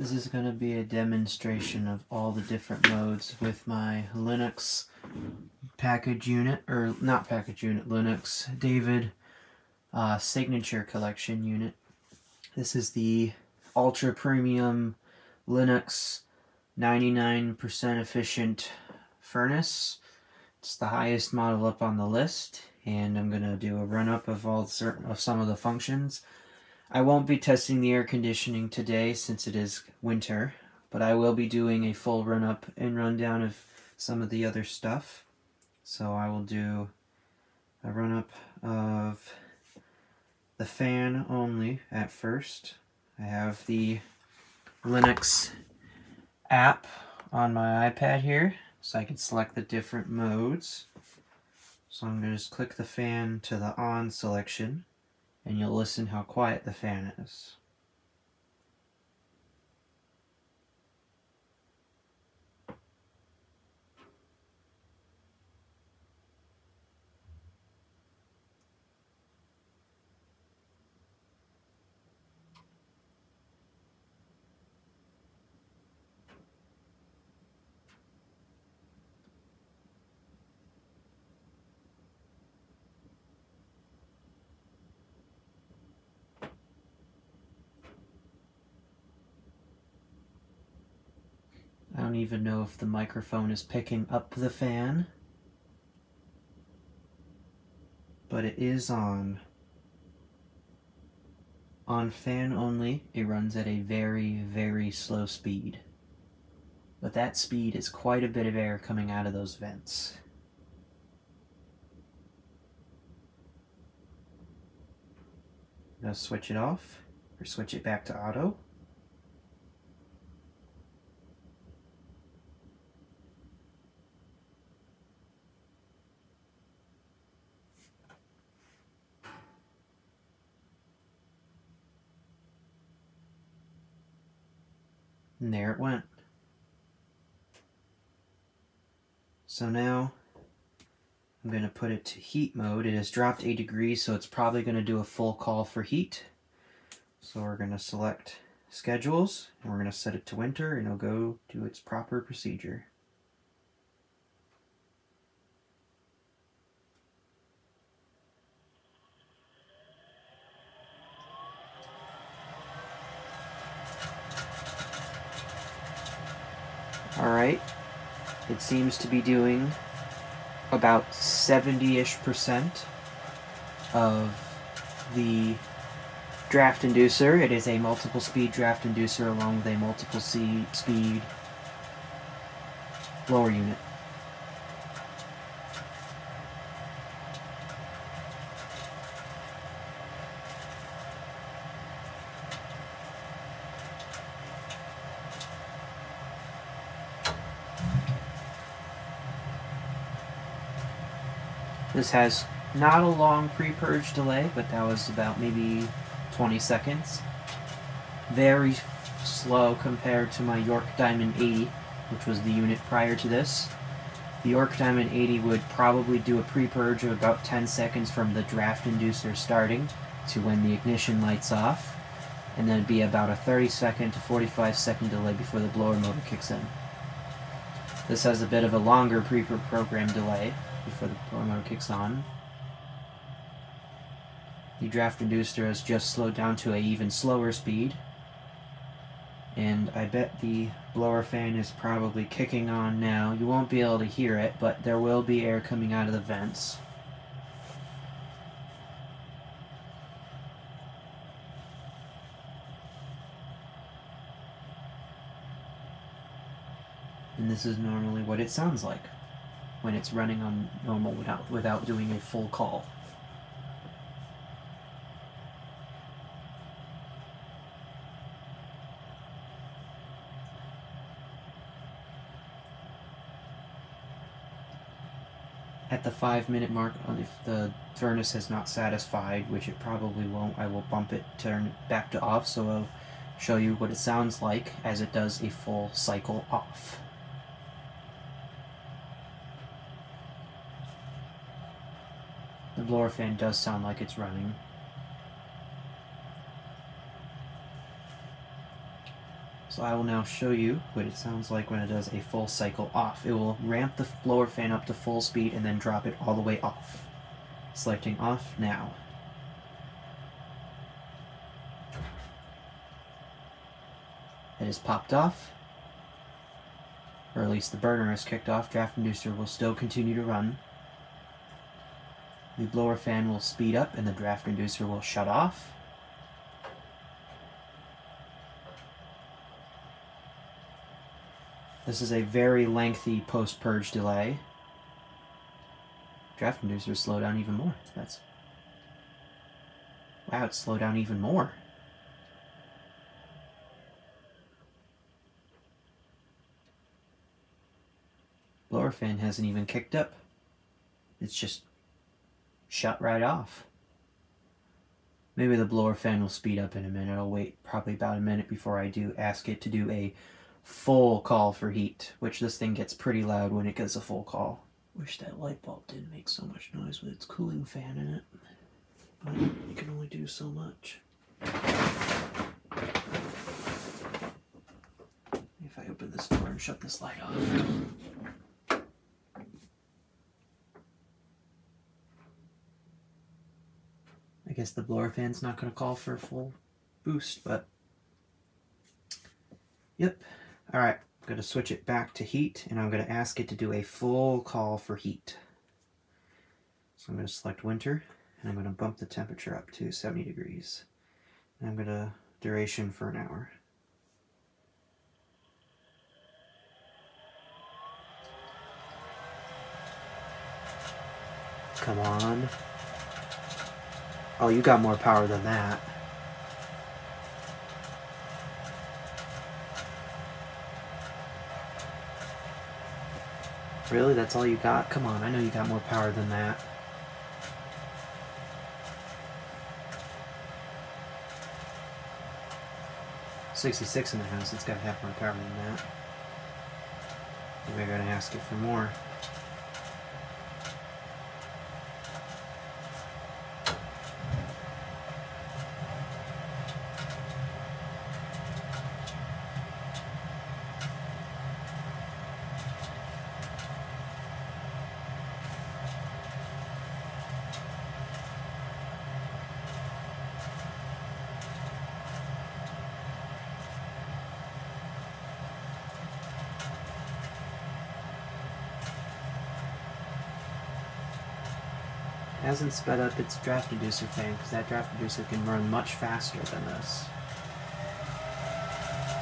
This is going to be a demonstration of all the different modes with my Lennox package unit, or not package unit, Lennox David uh, signature collection unit. This is the ultra premium Lennox 99% efficient furnace. It's the highest model up on the list, and I'm going to do a run up of all certain of some of the functions. I won't be testing the air conditioning today since it is winter, but I will be doing a full run up and rundown of some of the other stuff. So I will do a run up of the fan only at first. I have the Lennox app on my iPad here, so I can select the different modes. So I'm going to just click the fan to the on selection and you'll listen how quiet the fan is. I don't even know if the microphone is picking up the fan. But it is on. On fan only, it runs at a very, very slow speed. But that speed is quite a bit of air coming out of those vents. Now switch it off, or switch it back to auto. And there it went. So now I'm going to put it to heat mode. It has dropped 8 degrees, so it's probably going to do a full call for heat. So we're going to select schedules, and we're going to set it to winter, and it'll go do its proper procedure. Alright, it seems to be doing about 70-ish percent of the draft inducer. It is a multiple speed draft inducer along with a multiple speed blower unit. This has not a long pre-purge delay, but that was about maybe 20 seconds. Very slow compared to my York Diamond 80, which was the unit prior to this. The York Diamond 80 would probably do a pre-purge of about 10 seconds from the draft inducer starting to when the ignition lights off, and then be about a 30 second to 45 second delay before the blower motor kicks in. This has a bit of a longer pre-program delay, before the blower kicks on. The draft inducer has just slowed down to a even slower speed. And I bet the blower fan is probably kicking on now. You won't be able to hear it, but there will be air coming out of the vents. And this is normally what it sounds like when it's running on normal without without doing a full call. At the five minute mark, uh, if the furnace has not satisfied, which it probably won't, I will bump it, turn it back to off, so I'll show you what it sounds like as it does a full cycle off. The blower fan does sound like it's running. So I will now show you what it sounds like when it does a full cycle off. It will ramp the blower fan up to full speed and then drop it all the way off. Selecting off now. It has popped off, or at least the burner is kicked off. Draft inducer will still continue to run. The blower fan will speed up and the draft inducer will shut off. This is a very lengthy post-purge delay. Draft inducers slow down even more. That's Wow, it slowed down even more. Blower fan hasn't even kicked up. It's just shut right off. Maybe the blower fan will speed up in a minute. I'll wait probably about a minute before I do ask it to do a full call for heat, which this thing gets pretty loud when it gets a full call. Wish that light bulb didn't make so much noise with its cooling fan in it, but it can only do so much. If I open this door and shut this light off. Guess the blower fan's not going to call for a full boost, but yep. All right, I'm going to switch it back to heat, and I'm going to ask it to do a full call for heat. So I'm going to select winter, and I'm going to bump the temperature up to 70 degrees. And I'm going to duration for an hour. Come on. Oh, you got more power than that. Really? That's all you got? Come on, I know you got more power than that. Sixty-six in the house, it's got to have more power than that. Maybe I gotta ask it for more. Hasn't sped up its draft inducer fan because that draft inducer can run much faster than this.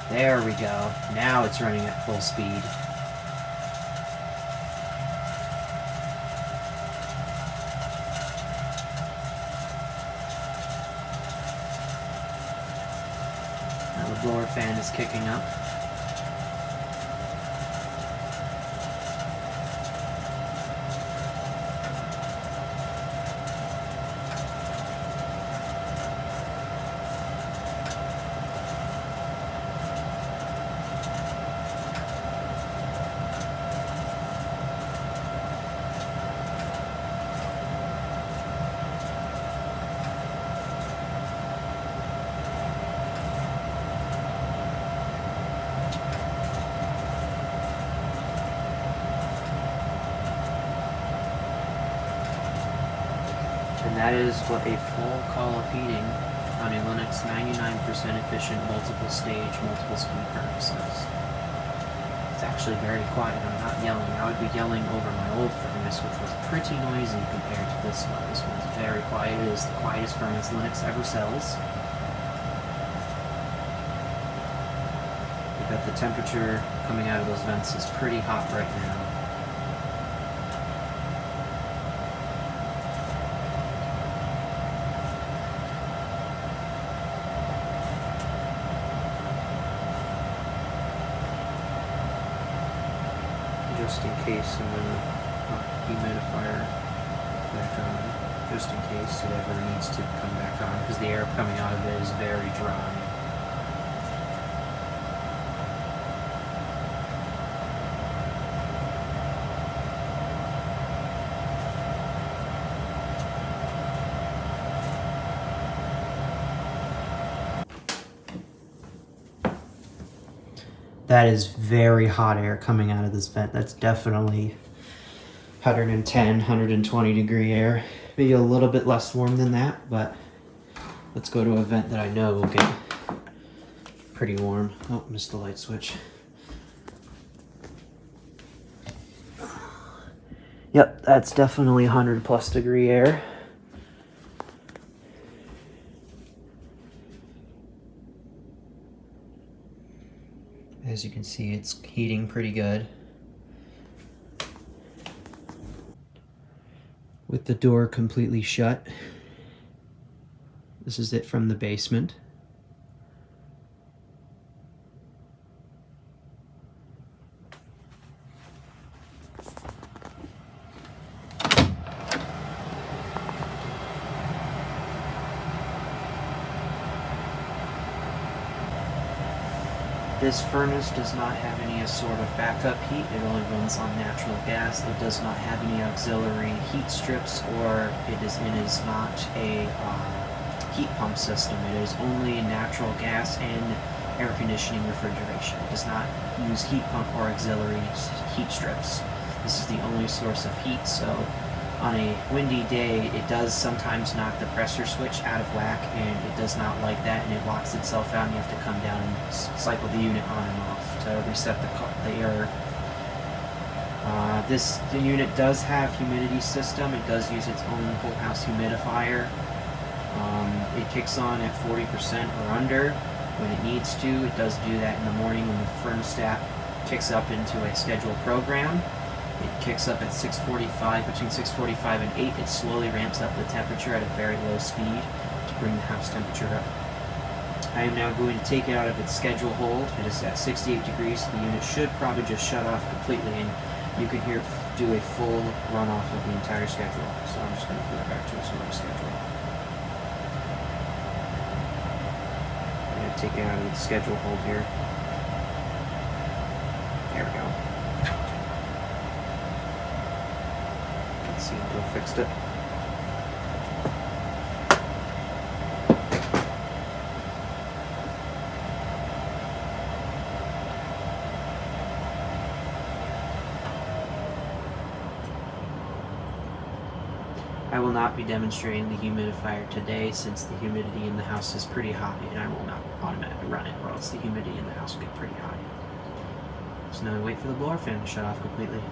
There we go. Now it's running at full speed. Now the blower fan is kicking up. That is what a full call of heating on a Lennox 99% efficient multiple stage, multiple speed furnace is. It's actually very quiet. I'm not yelling. I would be yelling over my old furnace, which was pretty noisy compared to this one. This one's very quiet. It is the quietest furnace Lennox ever sells. But the temperature coming out of those vents is pretty hot right now. Just in case I'm gonna put humidifier back on, just in case it ever needs to come back on, because the air coming out of it is very dry. That is very hot air coming out of this vent. That's definitely 110, 120 degree air. Maybe a little bit less warm than that, but let's go to a vent that I know will get pretty warm. Oh, missed the light switch. Yep, that's definitely 100 plus degree air. As you can see, it's heating pretty good. With the door completely shut. This is it from the basement. This furnace does not have any sort of backup heat. It only runs on natural gas. It does not have any auxiliary heat strips or it is, it is not a um, heat pump system. It is only natural gas and air conditioning refrigeration. It does not use heat pump or auxiliary heat strips. This is the only source of heat, so on a windy day, it does sometimes knock the pressure switch out of whack, and it does not like that, and it locks itself out, and you have to come down and cycle the unit on and off to reset the, the error. Uh, this the unit does have humidity system. It does use its own whole house humidifier. Um, it kicks on at 40% or under when it needs to. It does do that in the morning when the thermostat kicks up into a scheduled program. It kicks up at 645, between 645 and 8. It slowly ramps up the temperature at a very low speed to bring the house temperature up. I am now going to take it out of its schedule hold. It is at 68 degrees. The unit should probably just shut off completely and you can hear do a full runoff of the entire schedule. So I'm just going to put it back to its normal schedule. I'm going to take it out of its schedule hold here. There we go. Seem to have fixed it. I will not be demonstrating the humidifier today since the humidity in the house is pretty high and I will not automatically run it or else the humidity in the house will get pretty high. So now I wait for the blower fan to shut off completely.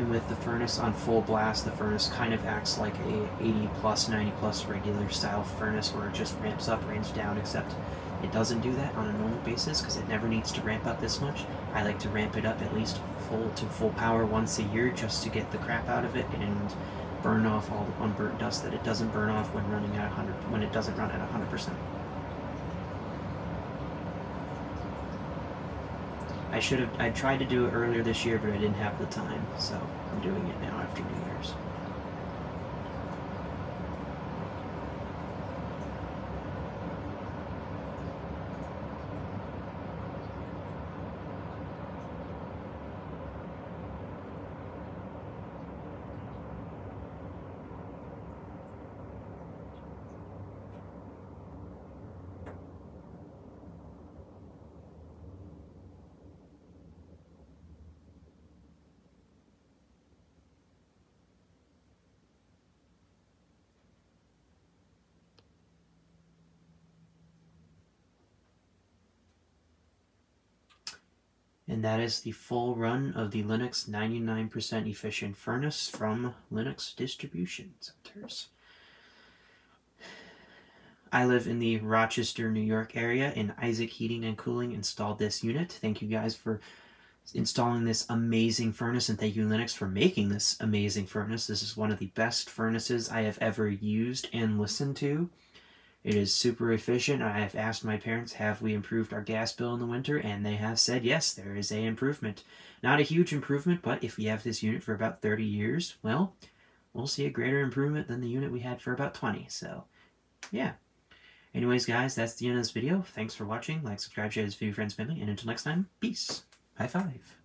And with the furnace on full blast, the furnace kind of acts like a 80 plus, 90 plus regular style furnace where it just ramps up, ramps down, except it doesn't do that on a normal basis because it never needs to ramp up this much. I like to ramp it up at least full to full power once a year just to get the crap out of it and burn off all the unburnt dust that it doesn't burn off when running at 100 when it doesn't run at 100%. I should have, I tried to do it earlier this year, but I didn't have the time, so I'm doing it now after New Year's. And that is the full run of the Lennox 99% efficient furnace from Lennox Distribution Centers. I live in the Rochester, New York area, and Isaac Heating and Cooling installed this unit. Thank you guys for installing this amazing furnace, and thank you Lennox for making this amazing furnace. This is one of the best furnaces I have ever used and listened to. It is super efficient. I have asked my parents, have we improved our gas bill in the winter? And they have said, yes, there is a improvement. Not a huge improvement, but if we have this unit for about 30 years, well, we'll see a greater improvement than the unit we had for about 20. So, yeah. Anyways, guys, that's the end of this video. Thanks for watching. Like, subscribe, share this video friends, family, and until next time, peace. High five.